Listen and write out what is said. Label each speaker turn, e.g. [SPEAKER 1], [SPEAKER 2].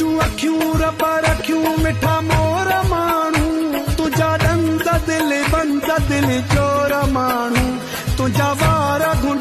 [SPEAKER 1] اکيون رب رکيون مٺا مور ماڻهو. تنهنجا ڏند دل بند دل چور ماڻهو. تنهنجا وارون